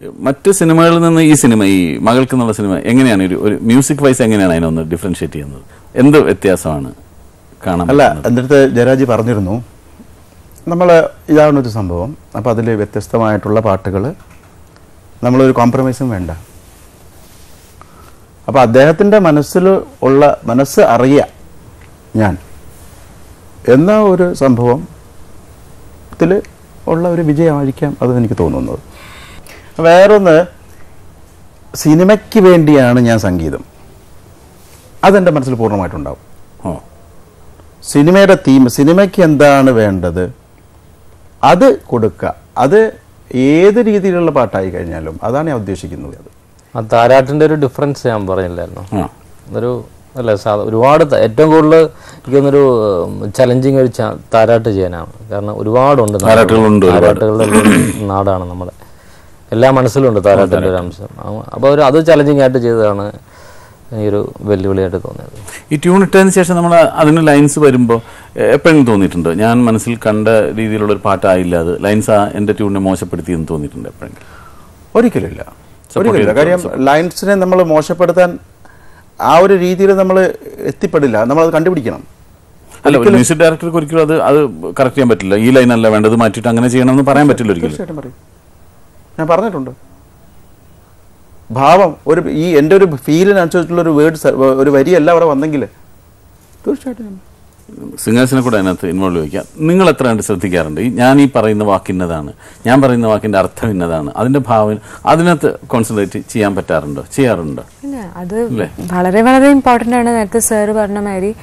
മറ്റ് സിനിമകളിൽ നിന്ന് ഈ സിനിമ ഈ മകൾക്ക് എന്നുള്ള സിനിമ എങ്ങനെയാണ്? ഒരു ഒരു മ്യൂസിക് വൈസ് എങ്ങനെയാണ് അതിനൊന്ന് ഡിഫറൻഷിയേറ്റ് ചെയ്യുന്നത്? എന്ത് വ്യത്യാസമാണ് കാണാൻ അല്ല? എന്റെ അടുത്ത് ജയരാജ് പറഞ്ഞിരുന്നു. നമ്മൾ ഇതാണ് ഒരു സംഭവം. അപ്പോൾ അതിൽ വ്യത്യസ്തമായിട്ടുള്ള പാട്ടുകൾ നമ്മളൊരു കോംപ്രമൈസും വേണ്ട. അപ്പോൾ അദ്ദേഹത്തിന്റെ മനസ്സിൽ ഉള്ള മനസ്സ് അറിയ ഞാൻ എന്ന ഒരു സംഭവത്തിൽ ഉള്ള ഒരു വിജയമായിരിക്കാം അത് എനിക്ക് തോന്നുന്നത്. വേറൊന്ന് സിനിമയ്ക്ക് വേണ്ടിയാണ് ഞാൻ സംഗീതം. അതെന്റെ മനസ്സിൽ പൂർണമായിട്ടുണ്ടാവും. സിനിമയുടെ തീം സിനിമയ്ക്ക് എന്താണ് വേണ്ടത്? അത് കൊടുക്കുക അത് ഏത് രീതിയിലുള്ള പാട്ടായി കഴിഞ്ഞാലും അതാണ് ഞാൻ ഉദ്ദേശിക്കുന്നത്. അത് ആ താരാട്ടിന്റെ ഒരു ഡിഫറൻസ് ഞാൻ പറഞ്ഞില്ലായിരുന്നു. ഒരു അല്ല സാധാ ഒരുപാട് ഏറ്റവും കൂടുതൽ എനിക്കൊന്നൊരു ചലഞ്ചിങ് ഒരു താരാട്ട് ചെയ്യാനാണ്. കാരണം ഒരുപാടുണ്ട്. താരാട്ടുകളുടെ നാടാണ് നമ്മുടെ. എല്ലാ മനസ്സിലുണ്ട് താരാട്ടിന്റെ ഒരു അംശം. അപ്പോൾ അവർ അത് ചലഞ്ചിങ് ആയിട്ട് ചെയ്തതാണ് ഈ ഒരു വെല്ലുവിളിയായിട്ട് തോന്നിയത്. ഈ ട്യൂൺ ഇട്ടതിന് ശേഷം നമ്മൾ അതിന് ലൈൻസ് വരുമ്പോൾ എപ്പോഴെങ്കിലും തോന്നിയിട്ടുണ്ട്? ഞാൻ മനസ്സിൽ കണ്ട രീതിയിലുള്ള ഒരു പാട്ടായില്ല അത്. ലൈൻസ് ആ എന്റെ ട്യൂണിനെ മോശപ്പെടുത്തി എന്ന് തോന്നിയിട്ടുണ്ട് എപ്പോഴെങ്കിലും? ഒരിക്കലില്ല ഒരിക്കലില്ല കാര്യം ലൈൻസിനെ നമ്മൾ മോശപ്പെടുത്താൻ ആ ഒരു രീതിയിൽ നമ്മൾ എത്തിപ്പെടില്ല. നമ്മൾ അത് കണ്ടുപിടിക്കണം. അല്ല മ്യൂസിക് ഡയറക്ടർക്ക് ഒരിക്കലും അത് അത് കറക്റ്റ് ചെയ്യാൻ പറ്റില്ല. ഈ ലൈൻ അല്ല വേണ്ടത് മാറ്റിയിട്ട് അങ്ങനെ ചെയ്യണമെന്ന് പറയാൻ പറ്റില്ല ഒരിക്കലും. ഞാൻ പറഞ്ഞിട്ടുണ്ട്. ഭാവം ഒരു ഈ എന്റെ ഒരു ഫീലിനനുസരിച്ചുള്ള ഒരു വേർഡ് ഒരു വരിയല്ല അവിടെ വന്നെങ്കിൽ. തീർച്ചയായിട്ടും. ഞാൻ സിംഗേഴ്സിനെ കൂടെ അതിനകത്ത് ഇൻവോൾവ് വയ്ക്കാം നിങ്ങൾ എത്ര കണ്ട് ശ്രദ്ധിക്കാറുണ്ട്? ഈ ഞാൻ ഈ പറയുന്ന വാക്കിന്നതാണ് ഞാൻ പറയുന്ന വാക്കിന്റെ അർത്ഥം ഇന്നതാണ്. അതിന്റെ ഭാവന അതിനകത്ത് കോൺസെൻട്രേറ്റ് ചെയ്യാൻ പറ്റാറുണ്ടോ? ചെയ്യാറുണ്ടോ? അത് വളരെ വളരെ ഇമ്പോർട്ടന്റ് ആണ്. നേരത്തെ സാറ് പറഞ്ഞ മാതിരി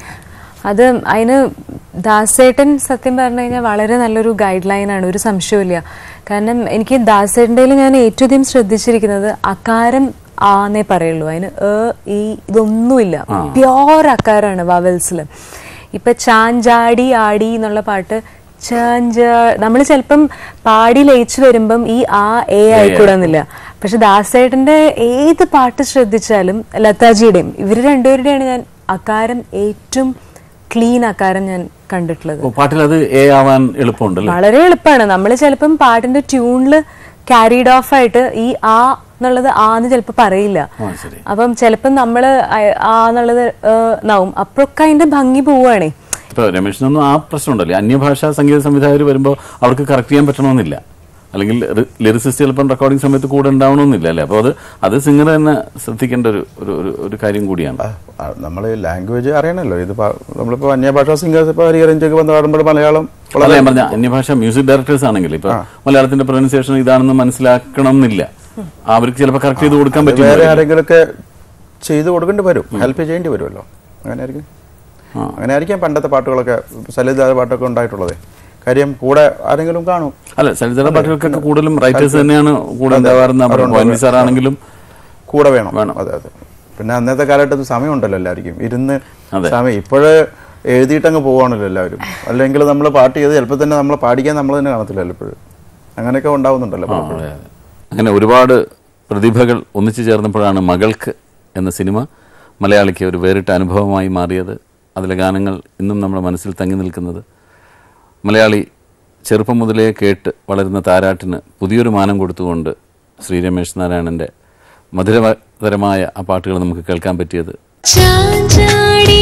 അത് അതിന് ദാസേട്ടൻ സത്യം പറഞ്ഞു കഴിഞ്ഞാൽ വളരെ നല്ലൊരു ഗൈഡ് ലൈനാണ് ഒരു സംശയമില്ല കാരണം എനിക്ക് ദാസേട്ടന്റെ ഞാൻ ഏറ്റവും അധികം ശ്രദ്ധിച്ചിരിക്കുന്നത് അകാരം ആന്നേ പറയുള്ളൂ. അതിന് എ ഈ ഇതൊന്നുമില്ല. പ്യോർ അക്കാരാണ് വവൽസിൽ ഇപ്പൊ ചാഞ്ചാടി ആടി എന്നുള്ള പാട്ട് ചാഞ്ച നമ്മൾ ചിലപ്പം പാടി ലയിച്ചു വരുമ്പം ഈ ആ എ ആയിക്കൂടാന്നില്ല. പക്ഷെ ദാസേട്ടന്റെ ഏത് പാട്ട് ശ്രദ്ധിച്ചാലും ലതാജിയുടെയും ഇവർ രണ്ടുപേരുടെയാണ് ഞാൻ അകാരം ഏറ്റവും ക്ലീൻ ആക്കാരം ഞാൻ കണ്ടിട്ടുള്ളത്. പാട്ടിൽ അത് എ ആവാൻ എളുപ്പമുണ്ടല്ലേ? വളരെ എളുപ്പമാണ് നമ്മൾ ചിലപ്പം പാട്ടിന്റെ ട്യൂണിൽ ക്യാരിഡ് ഓഫ് ആയിട്ട് ഈ ആ എന്നുള്ളത് ആന്ന് ചിലപ്പോൾ പറയില്ല. ആ അപ്പം ചിലപ്പം നമ്മൾ ആ എന്നുള്ളത് നാവും അപ്പോഴൊക്കെ അതിന്റെ ഭംഗി പോവുകയാണേ. ഇപ്പൊ രമേശിനൊന്നും ആ പ്രശ്നമുണ്ടല്ലേ? അന്യഭാഷാ സംഗീത സംവിധായകർ വരുമ്പോൾ അവർക്ക് കറക്റ്റ് ചെയ്യാൻ പറ്റണമെന്നില്ല. അല്ലെങ്കിൽ ലിറിസിസ്റ്റ് ചിലപ്പം റെക്കോർഡിംഗ് സമയത്ത് കൂടെ ഉണ്ടാവണമെന്നില്ല അല്ലേ? അപ്പോൾ അത് അത് സിംഗർ തന്നെ ശ്രദ്ധിക്കേണ്ട ഒരു ഒരു- ഒരു കാര്യം കൂടിയാണ്. നമ്മൾ ലാംഗ്വേജ് അറിയണമല്ലോ ഇത് നമ്മളിപ്പോൾ അന്യഭാഷാ സിംഗേഴ്സ് ഇപ്പോൾ ഹരിഹരഞ്ചൊക്കെ വന്ന് പാടുമ്പോൾ മലയാളം വളരെ പറഞ്ഞ അന്യഭാഷ മ്യൂസിക് ഡയറക്ടേഴ്സ് ആണെങ്കിൽ ഇപ്പൊ മലയാളത്തിന്റെ പ്രൊനൗൺസിയേഷൻ ഇതാണെന്ന് മനസ്സിലാക്കണം എന്നില്ല അവർക്ക് ചിലപ്പോൾ കറക്റ്റ് ചെയ്ത് കൊടുക്കാൻ പറ്റും വേറെ ആരെങ്കിലൊക്കെ ആരെങ്കിലുമൊക്കെ ചെയ്തു കൊടുക്കേണ്ടി വരും. ഹെൽപ്പ് ചെയ്യേണ്ടി വരുമല്ലോ. അങ്ങനെ ആയിരിക്കും. അങ്ങനെ ആയിരിക്കാം പണ്ടത്തെ പാട്ടുകളൊക്കെ സലിതാ പാട്ടൊക്കെ ഉണ്ടായിട്ടുള്ളത്. കാര്യം കൂടെ ആരെങ്കിലും കാണും. അല്ല സരിതയുടെ പാട്ടുകൾക്കൊക്കെ കൂടുതലും റൈറ്റേഴ്സ് തന്നെയാണ് കൂടെ ഉണ്ടാവാറുന്ന വൻവി സാറാണെങ്കിലും കൂടെ വേണം. വേണം. അതെ അതെ. പിന്നെ അന്നത്തെ കാലഘട്ടത്തിൽ സമയമുണ്ടല്ലോ എല്ലാവർക്കും. ഇരുന്ന് സമയം ഇപ്പോഴ് എഴുതിയിട്ടങ്ങ് പോവാണല്ലോ എല്ലാവരും. അല്ലെങ്കിൽ നമ്മൾ പാട്ട് ചെയ്ത് ചിലപ്പോൾ തന്നെ നമ്മൾ പാടിക്കാൻ നമ്മൾ തന്നെ കാണത്തില്ലല്ലോ ഇപ്പോഴും. അങ്ങനെയൊക്കെ ഉണ്ടാവുന്നുണ്ടല്ലോ. അങ്ങനെ ഒരുപാട് പ്രതിഭകൾ ഒന്നിച്ചു ചേർന്നപ്പോഴാണ് മകൾക്ക് എന്ന സിനിമ മലയാളിക്ക് ഒരു വേറിട്ട അനുഭവമായി മാറിയത്. അതിലെ ഗാനങ്ങൾ ഇന്നും നമ്മുടെ മനസ്സിൽ തങ്ങി നിൽക്കുന്നത്. മലയാളി ചെറുപ്പം മുതലേ കേട്ട് വളരുന്ന താരാട്ടിന് പുതിയൊരു മാനം കൊടുത്തുകൊണ്ട് ശ്രീ രമേശ് നാരായണന്റെ മധുരതരമായ ആ പാട്ടുകൾ നമുക്ക് കേൾക്കാൻ പറ്റിയത്. ചാഞ്ചാടിയാടി